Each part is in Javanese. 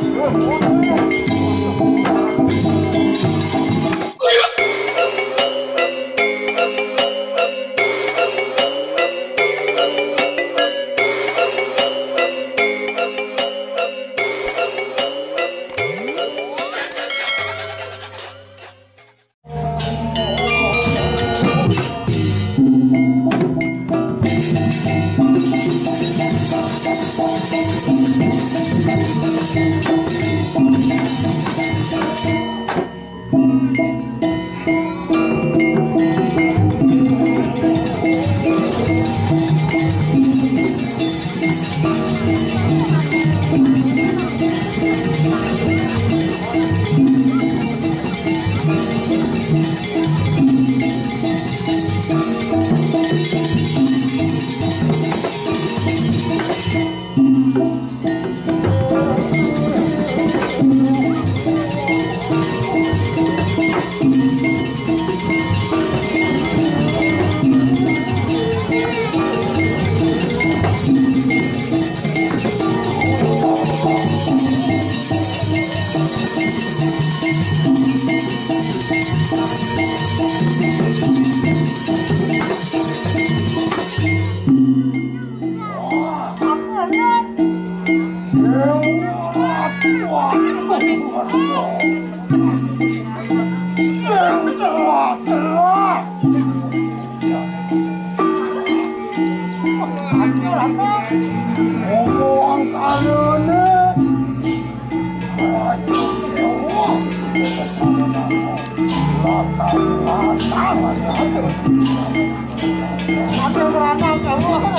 Oh, oh, oh. Oh,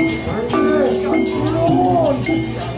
안 돼, 안 돼요.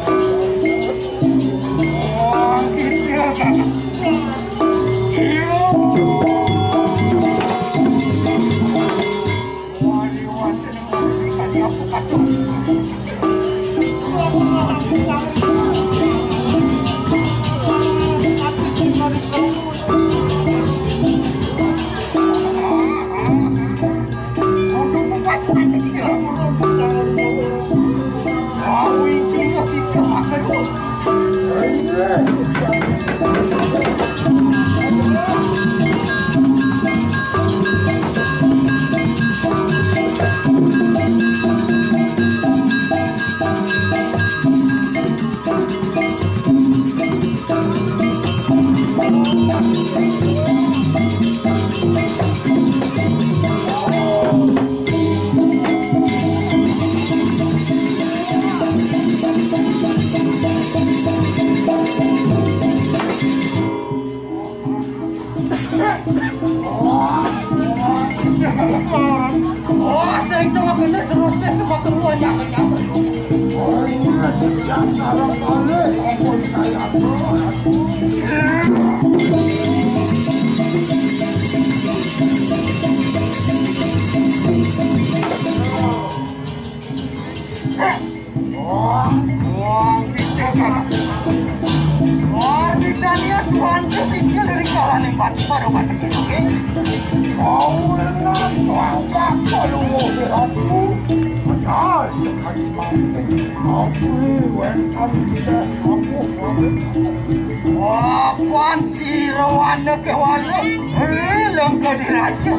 Raja.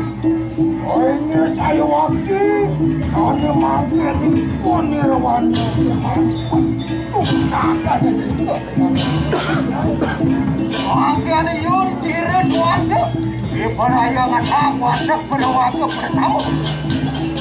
Oh ini saya waktu Sana mampir di Ponirawan Tuh kakak ini yun si Ridwan tuh. Iparayang anak wasak pada waktu bersama.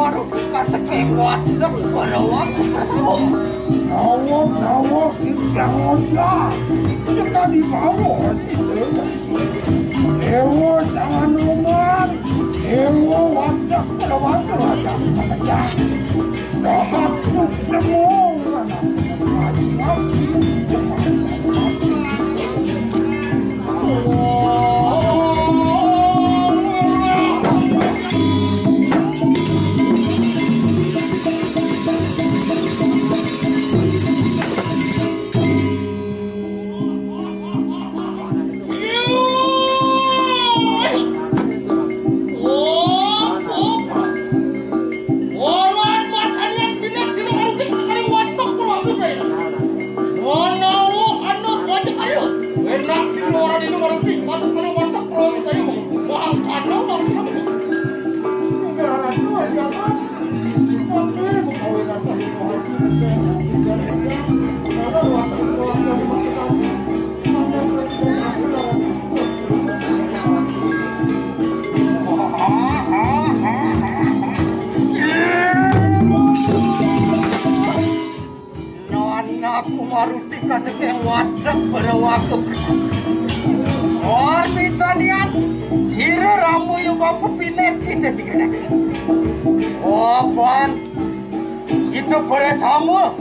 karo kateke wajah karo aku persu. Nawo, nawo, tidak ngonya. Sekali bawa si Ewo sangan umar. Ewo wajah karo wajah wajah kateke. Dahat suk sikit Oh itu boleh sama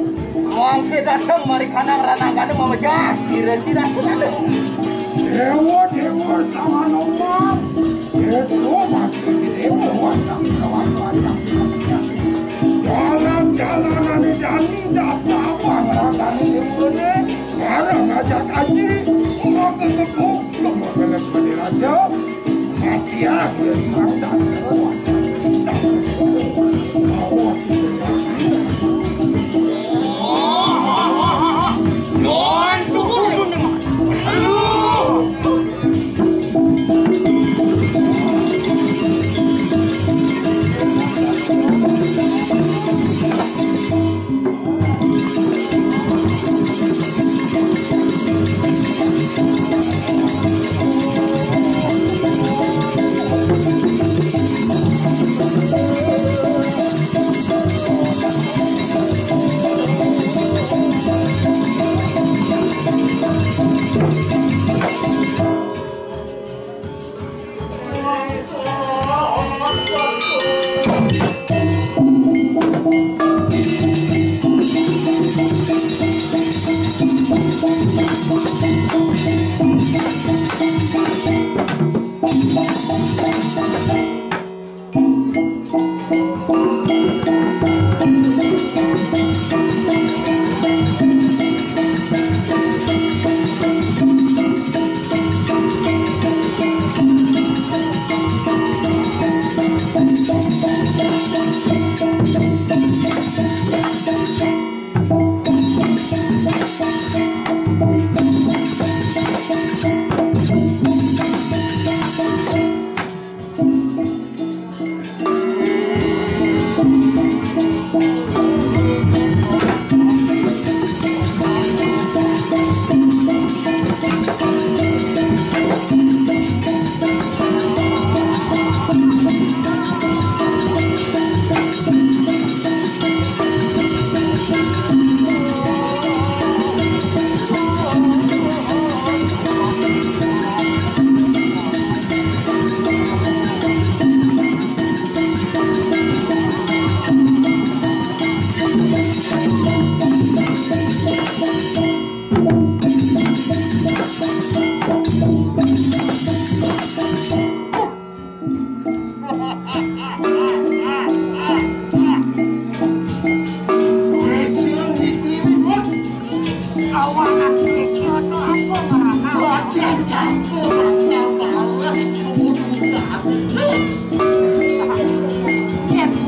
Mangke datang mari kanang ranang kanang memejah sira-sira senada Dewa dewa sama nomor. Itu masih dewa Mati aku yang sang dasar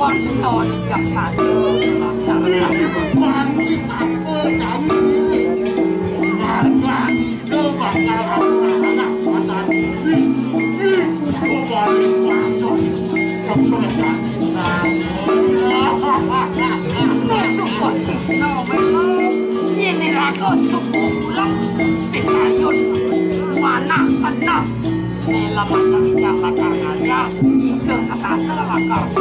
อนตอนกับสาสีจากนี้ความ่ตัดเกินกันมาเกิดแบบนั้นนะสาสีที่ควรวางจนสมบูรณ์ก็สุขุมลังเป็นนายนวานะปัญญาในละมัดมีจังละการงานยากอีกเกิดสตาร์ทละละกา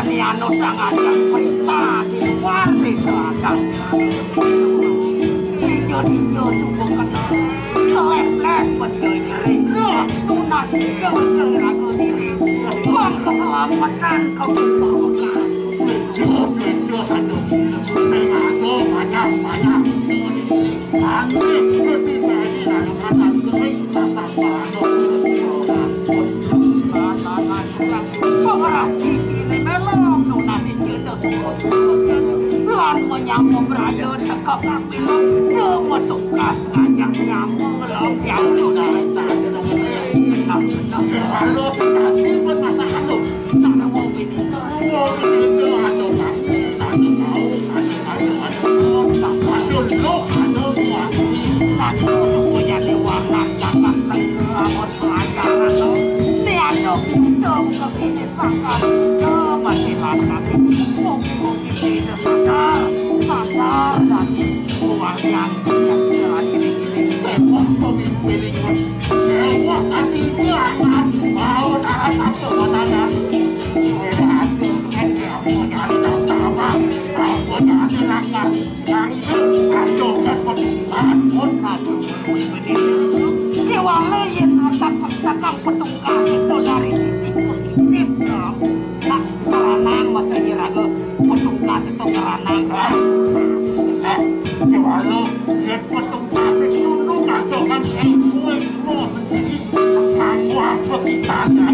Dani anu sang ajang prita di warni selatan Dijo dijo cukup kenal Kelep-lep betul nyeri Tunas kegel ragu diri. Lepang keselamatan kau diperlukan Sejuh sejuh anu Sehatu pada pada Angin. Oh, my God. ha, ha.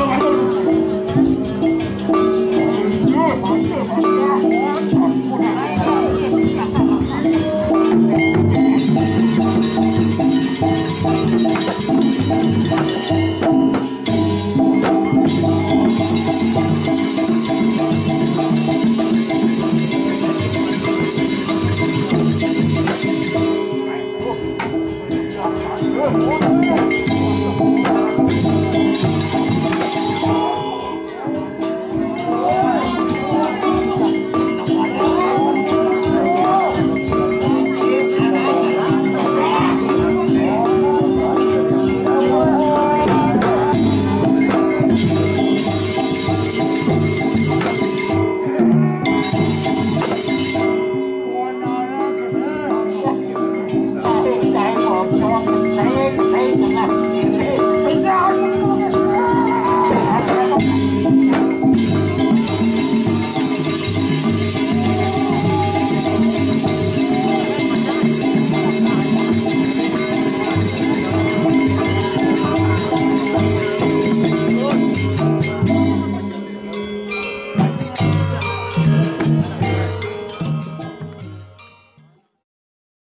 Go, go, go.